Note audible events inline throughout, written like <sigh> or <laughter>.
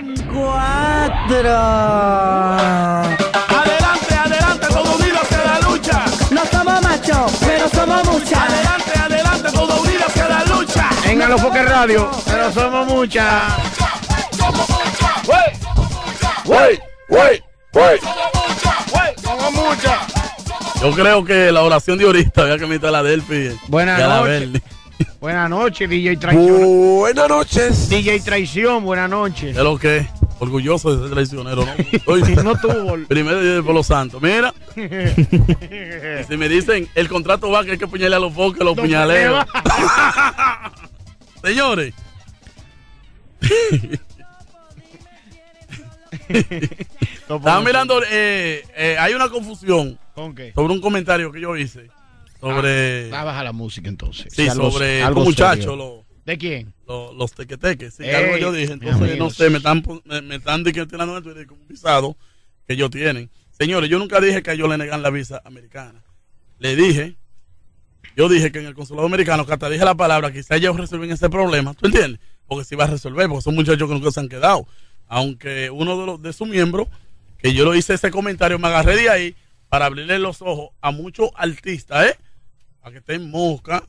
En cuatro. Adelante, adelante, todos unidos hacia la lucha. No somos machos, pero somos muchas. Adelante, adelante, todos unidos hacia la lucha. En Alofoque Radio, pero somos muchas. Wey, wey, wey. Somos muchas. Yo creo que la oración de ahorita había que meter a la Delphi. Buenas noches. Buenas noches, DJ Traición. Buenas noches. DJ Traición, buenas noches. Es lo que es. Orgulloso de ser traicionero, ¿no? <laughs> Soy No tuvo. primero día de Polo Santo. Mira, <laughs> si me dicen el contrato va que hay que puñalar a los foques, los puñaleos. <laughs> Señores. Estaba mirando, eh, eh, hay una confusión ¿Con qué? sobre un comentario que yo hice sobre, Ah, baja la música entonces. sí, Algo- sobre algo un muchacho, lo- ¿De quién? lo- los tequeteques. Sí, Ey, algo yo dije. Entonces, no sé, me están, pu- me, me están tirando un visado que ellos tienen. Señores, yo nunca dije que a ellos le negan la visa americana. Le dije, yo dije que en el consulado americano, que hasta dije la palabra, quizá ellos resuelven ese problema. ¿Tú entiendes? Porque si va a resolver, porque son muchachos que nunca se han quedado. Aunque uno de, los, de sus miembros, que yo lo hice ese comentario, me agarré de ahí para abrirle los ojos a muchos artistas, ¿eh? A que estén mosca,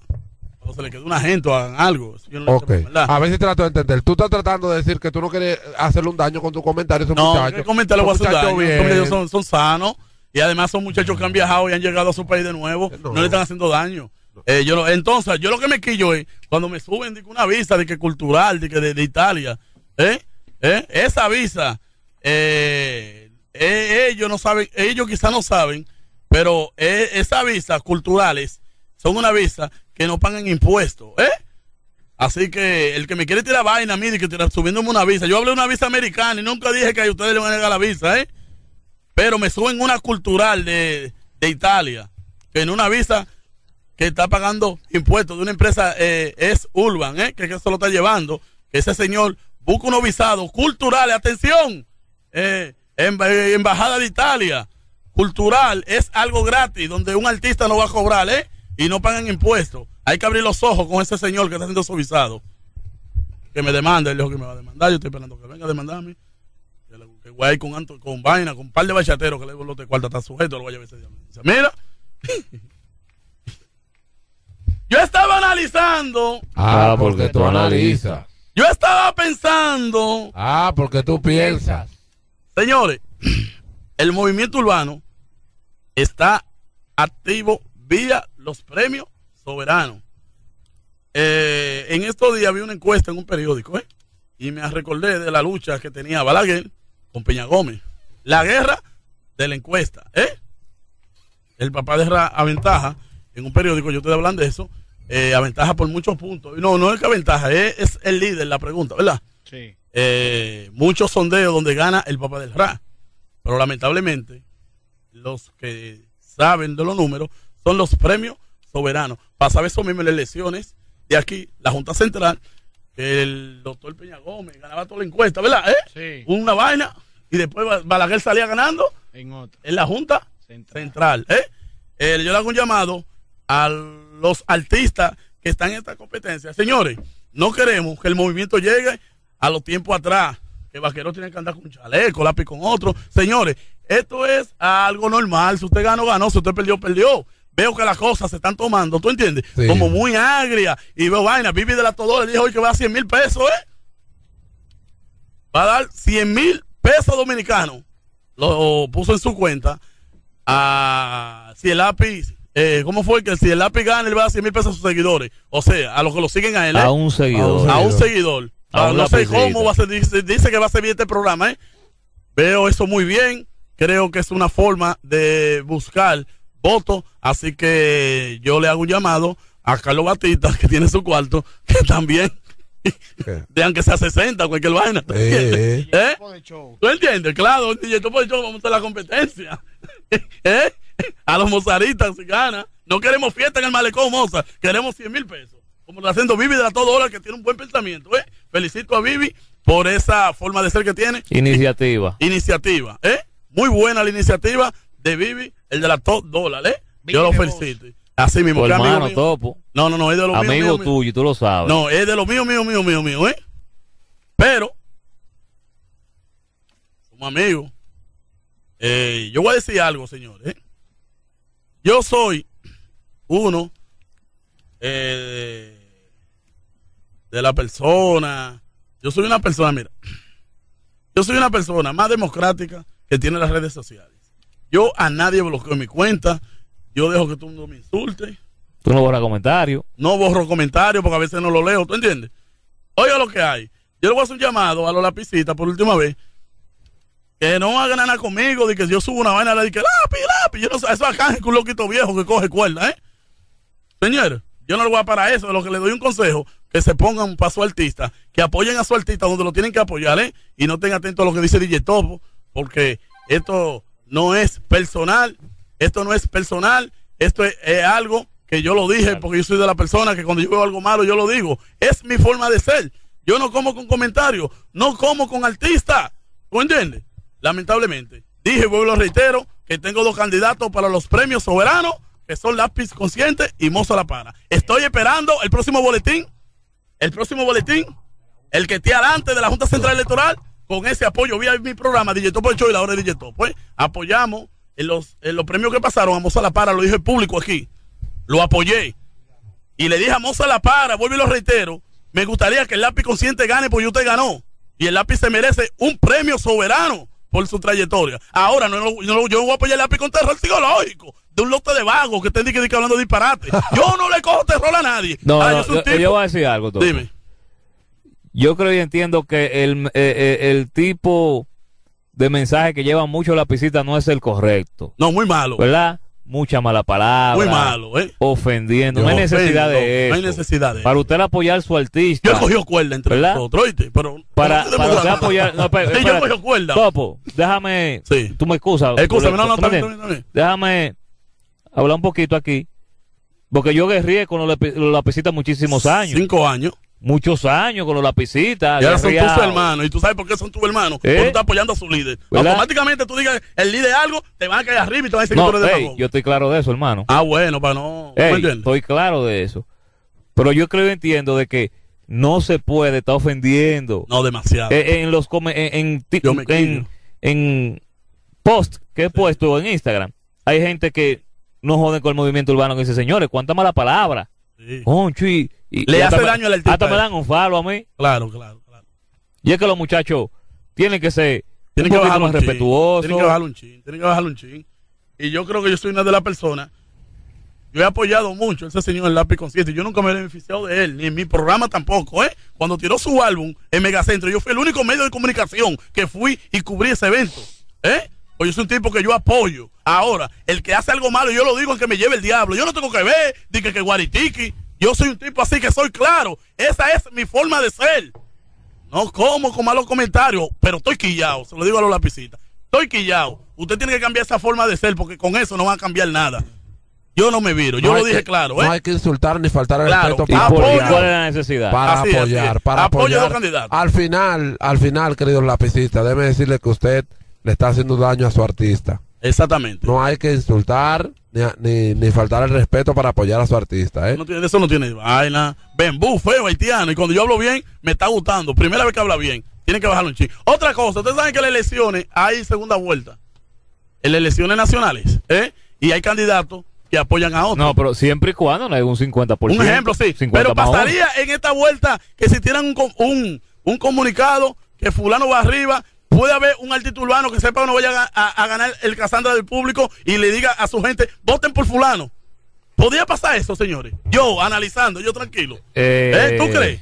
o se le quede una gente o hagan algo. Yo no. A ver si trato de entender. Tú estás tratando de decir que tú no quieres hacerle un daño con tu comentario a esos No, muchachos. ¿qué comentario voy a hacer daño? bien. Son, ellos son, son sanos y además son muchachos que han viajado y han llegado a su país de nuevo. No, No. le están haciendo daño. Eh, yo no- entonces, yo lo que me quillo es cuando me suben de una visa de que cultural, de que de, de Italia, ¿eh? ¿eh? Esa visa, eh, eh, ellos no saben, ellos quizás no saben, pero eh, esas visas culturales son una visa que no pagan impuestos, ¿eh? Así que el que me quiere tirar vaina de que tira, subiéndome una visa. Yo hablé de una visa americana y nunca dije que a ustedes le van a negar la visa, ¿eh? Pero me suben una cultural de, de Italia, que en una visa que está pagando impuestos de una empresa eh, es Urban, ¿eh? Que, se lo está llevando. Ese señor busca unos visados culturales, atención, eh, Embajada de Italia, cultural, es algo gratis, donde un artista no va a cobrar, ¿eh? Y no pagan impuestos. Hay que abrir los ojos con ese señor que está haciendo su visado. Que me demanda, él dijo que me va a demandar, yo estoy esperando que venga a demandarme. Que, le- que güey con, anto- con vaina, con un par de bachateros que le digo, los de cuarta está sujeto, lo voy a llevar ese día. Dice, Mira, <laughs> yo estaba analizando, Ah, porque tú analizas. yo estaba pensando, Ah, porque tú piensas. señores, <clears throat> el movimiento urbano está activo vía los premios soberanos. Eh, en estos días vi una encuesta en un periódico, ¿eh? Y me recordé de la lucha que tenía Balaguer con Peña Gómez. La guerra de la encuesta, ¿eh? El papá de Ra aventaja en un periódico, yo estoy hablando de eso, eh, aventaja por muchos puntos. No, no es que aventaja, es, es el líder la pregunta, ¿verdad? Sí. eh, muchos sondeos donde gana el papá del RA. Pero lamentablemente, los que saben de los números son los premios soberanos. Para saber eso mismo en las elecciones de aquí, la Junta Central, el doctor Peña Gómez ganaba toda la encuesta, ¿verdad? ¿Eh? Sí. Una vaina y después Ba- Balaguer salía ganando En otra. en la Junta Central. Central. ¿eh? Eh, yo le hago un llamado a los artistas que están en esta competencia. Señores, no queremos que el movimiento llegue a los tiempos atrás, que Vaquero tiene que andar con un chaleco, lápiz con otro. Señores, esto es algo normal. Si usted ganó, ganó. Si usted perdió, perdió. Veo que las cosas se están tomando, ¿tú entiendes? Sí. Como muy agria. Y veo vaina. Vivi de la Todo le dijo hoy que va a 100 mil pesos, ¿eh? Va a dar 100 mil pesos dominicanos. Lo puso en su cuenta a si el lápiz, eh, ¿cómo fue que si el lápiz gana, él va a dar 100 mil pesos a sus seguidores? O sea, a los que lo siguen a él, ¿eh? A un seguidor. a un seguidor. A un no sé cómo va a ser, dice, dice que va a ser bien este programa, ¿eh? Veo eso muy bien. Creo que es una forma de buscar votos. Así que yo le hago un llamado a Carlos Batista, que tiene su cuarto, <laughs> que también dejan que sea 60, cualquier vaina. ¿tú entiendes? Eh, ¿Eh? Show. ¿Tú entiendes? Claro, esto por eso vamos a hacer la competencia. <laughs> ¿Eh? A los mozaritas si gana. No queremos fiesta en el malecón, moza. Queremos 100 mil pesos. Como lo está haciendo Vivi de la todo hora, que tiene un buen pensamiento. ¿eh? Felicito a Vivi por esa forma de ser que tiene. Iniciativa. Iniciativa. ¿eh? Muy buena la iniciativa de Vivi, el de la top dólar. ¿eh? Yo lo felicito. Así mismo. Tu amigo hermano, mío. Topo. No, no, no, es de lo mío, Amigo mío, mío. tuyo, tú lo sabes. No, es de lo mío, mío, mío, mío, mío, ¿eh? Pero como amigo. Eh, yo voy a decir algo, señores. ¿eh? Yo soy uno eh, de, de la persona. Yo soy una persona, mira. Yo soy una persona más democrática que tiene las redes sociales. Yo a nadie bloqueo mi cuenta. Yo dejo que todo el mundo me insulte. Tú no borras comentarios. No borro comentarios porque a veces no lo leo. ¿Tú entiendes? Oiga lo que hay. Yo le voy a hacer un llamado a los lapicitas por última vez. Que no hagan nada conmigo. De que yo subo una vaina de que lápiz, lápiz. Yo no sé. Eso es canje con un loquito viejo que coge cuerda, ¿eh? Señor, yo no le voy a parar eso. Lo que le doy un consejo. Que se pongan para su artista. Que apoyen a su artista donde lo tienen que apoyar, ¿eh? Y no estén atentos a lo que dice DJ Topo. Porque esto no es personal. Esto no es personal. Esto es, es algo que yo lo dije porque yo soy de la persona que cuando yo veo algo malo yo lo digo. Es mi forma de ser. Yo no como con comentarios, no como con artistas. ¿Tú entiendes? Lamentablemente. Dije, vuelvo lo reitero, que tengo dos candidatos para los premios soberanos, que son Lápiz Consciente y Mozo La Para. Estoy esperando el próximo boletín, el próximo boletín, el que esté adelante de la Junta Central Electoral, con ese apoyo vía mi programa, DJ Topo el Show y la hora de DJ Topo. Pues apoyamos en los, en los premios que pasaron a Mozo La Para, lo dije público aquí lo apoyé. Y le dije a Moza La Para, vuelvo y lo reitero, me gustaría que el lápiz consciente gane porque usted ganó. Y el lápiz se merece un premio soberano por su trayectoria. Ahora, no, no, yo voy a apoyar el lápiz con terror psicológico de un lote de vagos que estén hablando disparate. Yo no le cojo terror a nadie. No, Ahora, no, yo, tipo- yo voy a decir algo. Dime. Yo creo y entiendo que el, eh, eh, el tipo de mensaje que lleva mucho lapicita no es el correcto. No, muy malo. ¿Verdad? Mucha mala palabra. Muy malo, ¿eh? Ofendiendo. No hay Ofendo, necesidad de No eso. hay necesidad de Para usted apoyar su artista. Yo he cogido cuerda entre ¿Verdad? nosotros, ¿oíste? Pero, para, pero para usted apoyar. No, espera, <laughs> Sí, yo he espera. cogido cuerda. Topo, déjame. Sí. Tú me excusas. Excúsame, no, no, está bien. Déjame hablar un poquito aquí. Porque yo guerrié con los lapicitas muchísimos años. Cinco años. Muchos años con los lapicitas. Y ahora son tus hermanos. ¿Y tú sabes por qué son tus hermanos? ¿Eh? Porque tú estás apoyando a su líder. ¿Verdad? Automáticamente tú digas el líder algo, te van a caer arriba y te van a decir No, que tú eres ey, demagogo. yo estoy claro de eso, hermano. Ah, bueno, para no. ¿me Ey, entiendes? estoy claro de eso. Pero yo creo y entiendo de que no se puede estar ofendiendo. No, demasiado. Eh, en los come- en, en, en, en post que he puesto en Instagram, hay gente que no joden con el movimiento urbano que dice, señores, cuánta mala palabra. Sí. Y, Le y hace daño al artista. Hasta me dan un falo a mí. Claro, claro, claro. Y es que los muchachos tienen que ser Tienen un que bajar más chin. respetuosos. Tienen que bajar un chin. Tienen que bajar un chin. Y yo creo que yo soy una de las personas. Yo he apoyado mucho a ese señor el lápiz consciente. Yo nunca me he beneficiado de él, ni en mi programa tampoco, ¿eh? Cuando tiró su álbum en Megacentro, yo fui el único medio de comunicación que fui y cubrí ese evento, ¿eh? Pues yo soy un tipo que yo apoyo. Ahora, el que hace algo malo, yo lo digo que me lleve el diablo. Yo no tengo que ver, dije que guaritiqui. Yo soy un tipo así que soy claro. Esa es mi forma de ser. No como con malos comentarios, pero estoy quillado, se lo digo a los lapicitas. Estoy quillado. Usted tiene que cambiar esa forma de ser porque con eso no va a cambiar nada. Yo no me viro, yo No lo dije que- claro, No ¿eh? hay que insultar ni faltar al Claro. respeto ¿Y, para cuál es la necesidad? para Así es, así apoyar, es. para Apoyo a los apoyar. candidatos. Al final, al final, queridos lapicistas, déjeme decirle que usted le está haciendo daño a su artista. Exactamente. No hay que insultar ni, a- ni, ni faltar el respeto para apoyar a su artista, ¿eh? No tiene- eso no tiene vaina. Bembú, feo, haitiano. Y cuando yo hablo bien, me está gustando. Primera vez que habla bien. Tiene que bajarlo un ching. Otra cosa, ustedes saben que en las elecciones hay segunda vuelta. En las elecciones nacionales, ¿eh? Y hay candidatos que apoyan a otros. No, pero siempre y cuando no hay un 50%. Un ejemplo, sí. 50 Pero pasaría en esta vuelta que si tiran un, com- un, un comunicado que fulano va arriba, puede haber un artista urbano que sepa que no vaya a, a- a ganar el Casandra del público y le diga a su gente, voten por fulano. ¿Podría pasar eso, señores? Yo, analizando, yo tranquilo. Eh, ¿Eh? ¿Tú crees?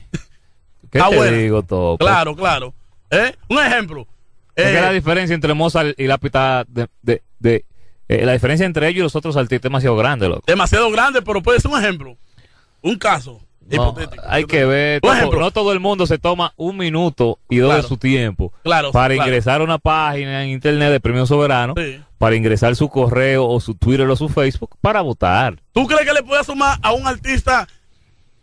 ¿Qué Ah, te digo, Topo? Claro, claro. ¿Eh? Un ejemplo. Es Eh, la diferencia entre Mozart y Lápita de, de, de- eh, la diferencia entre ellos y los otros artistas es demasiado grande, loco. demasiado grande, pero puede ser un ejemplo. Un caso No, hay que ver, Topo, ejemplo. no todo el mundo se toma un minuto y dos Claro. de su tiempo Claro, para claro. ingresar a una página en internet de Premio Soberano, Sí. para ingresar su correo o su Twitter o su Facebook para votar. ¿Tú crees que le puede sumar a un artista,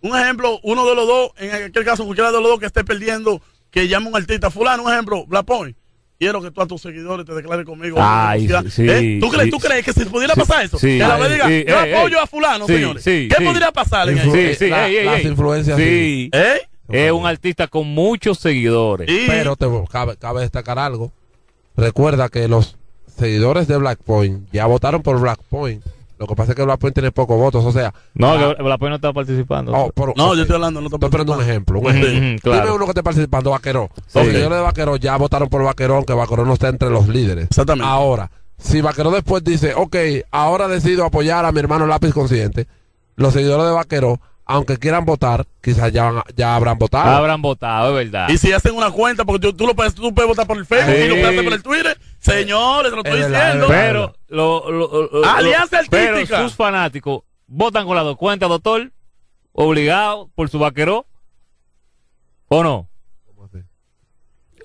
un ejemplo, uno de los dos, en aquel caso cualquiera de los dos que esté perdiendo, que llame a un artista fulano, un ejemplo, Black Point? Quiero que tú a tus seguidores te declares conmigo. Ay, sí, ¿Eh? ¿Tú, crees, sí. ¿Tú crees que si pudiera Sí, pasar eso? sí. que a la vez Ay, diga, sí, yo ey, apoyo ey. a fulano, Sí, señores. sí, ¿Qué sí. podría pasar en? Sí, sí, La- ey, las ey. influencias Sí. ¿Eh? Es un artista con muchos seguidores. Pero te, cabe, cabe destacar algo. recuerda que los seguidores de Black Point ya votaron por Black Point. Lo que pasa es que Black Point tiene pocos votos, o sea. No, ah, que la pena no está participando. oh, pero- No, yo estoy hablando, no te Estoy poniendo un ejemplo. Un ejemplo. claro. Dime uno que esté participando, Vaqueró. Sí. Los seguidores de Vaqueró ya votaron por Vaqueró, aunque Vaqueró no está entre los líderes. Exactamente. Ahora, si Vaqueró después dice, ok, ahora decido apoyar a mi hermano Lápiz Consciente, los seguidores de Vaqueró, aunque quieran votar, quizás ya, van a- ya habrán votado. Habrán votado, es verdad. Y si hacen una cuenta, porque tú, tú lo puedes, tú puedes votar por el Facebook Sí. y lo puedes hacer por el Twitter. Señores, te lo estoy Es verdad, diciendo. Pero, lo, lo- lo- Alianza lo- pero Artística. sus fanáticos votan con las dos cuentas, doctor, obligados por su vaquero, ¿o no?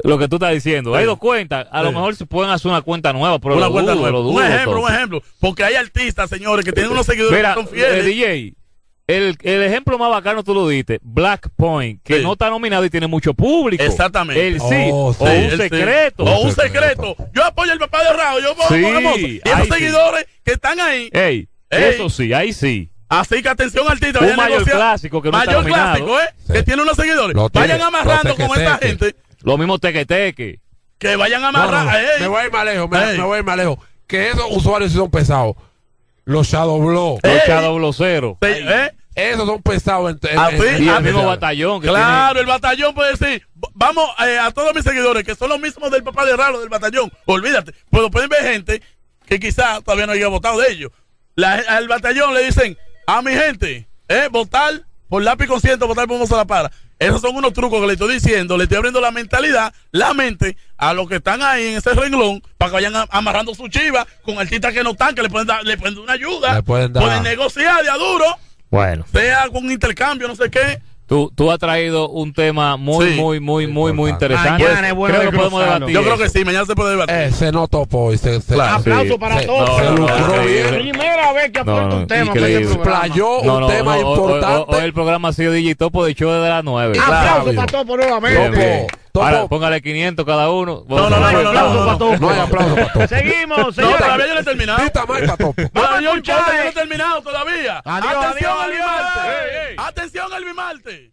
Lo que tú estás diciendo. Hay dos cuentas. A lo mejor se pueden hacer una cuenta nueva, pero una lo cuenta dudo, nueva. lo dudo, un ejemplo, un ejemplo. Porque hay artistas, señores, que tienen unos seguidores Mira, que son eh, fieles. DJ, el, el ejemplo más bacano tú lo diste, Black Point, que Sí. no está nominado y tiene mucho público. Exactamente. Él sí, Oh, o un sí. secreto. O un secreto. Yo apoyo al papá de Raúl. Yo Sí, pongo Y esos seguidores que están ahí. Ey, Ey. eso sí, ahí sí. Así que atención, artista. Un vayan a mayor negociar. clásico que no está Mayor nominado. clásico, ¿eh? Sí. Que tiene unos seguidores. Lo tiene, vayan amarrando con esta gente. Lo mismo teque-teque. Que vayan No, no, amarrando. no. Me voy a ir más lejos, me, voy a ir más lejos. Que esos usuarios sí son pesados. Los Shadow Blow. Los Shadow Cero. Sí, ¿eh? Esos son pesados en, Ah, el mismo batallón que Claro, el batallón puede decir, vamos eh, a todos mis seguidores, que son los mismos del papá de Raro, del batallón, olvídate, pero pueden ver gente que quizás todavía no haya votado de ellos. La- al batallón le dicen, a mi gente, eh, votar por lápiz consciente, votar por Moza la Para. Esos son unos trucos que le estoy diciendo, le estoy abriendo la mentalidad, la mente, a los que están ahí en ese renglón, para que vayan a- amarrando su chiva con artistas que no están, que le pueden dar, le pueden dar una ayuda, pueden dar. negociar de a duro, Bueno. sea con intercambio, no sé qué. Tú, tú has traído un tema muy, Sí. muy, muy, muy, muy interesante. Mañana es bueno Creo que podemos debatir. Yo creo que sí, mañana se puede debatir. Eh, se no topó y se, se, Claro. Aplauso Sí. para Sí. todos. No, se no, lucró no, bien. Primera vez que aporta No, un tema este programa. Playó No, un no, tema importante. Hoy, el programa ha sido Digitopo de show desde las 9. Ah, Aplauso para todos Bien, nuevamente. Bien. Topo. Ahora, póngale 500 cada uno. No, no, no, no, no, Aplauso no, para no. todos. No hay aplauso para topo. Seguimos, No, señores. todavía yo no he terminado. Para topo. Vamos yo yo no eh. he terminado todavía. Atención, adiós, Elvi Marte. adiós. Ey, ey. Atención, Elvi Marte.